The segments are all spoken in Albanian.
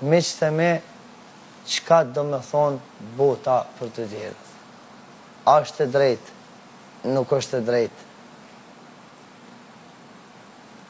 Miqtë e mi, çka do me thonë bota për të tjerët? A është e drejtë? Nuk është e drejtë?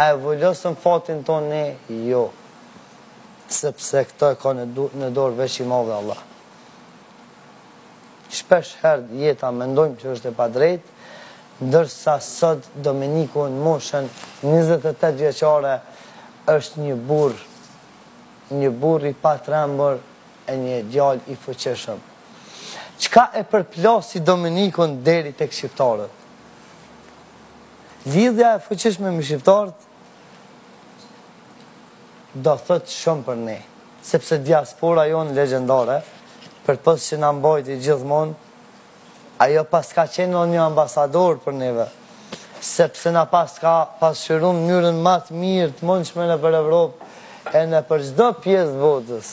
A e vulosëm fatin tonë ne? Jo. Sepse këto e ka në dorë veç i madhi Allah. Shpesh herë jeta mendojmë që është e padrejtë, ndërsa sot Dominiku në moshën 28 vjeçare, Është një burrë, një burrë i patrembur e një djalë i fuqishëm. Çka e përplasi Dominikun deri tek shqiptarët? Lidhja e fuqishme me shqiptarët do thotë shumë për ne, sepse diaspora jonë legjendare, përpos që na mbajti gjithmonë Ajo paska qenë një ambasadorë për neve, sepse na paska pasqyru n'mënyrën ma të mirë të mundshme nëpër Evropë e nëpër çdo pjesë të botës.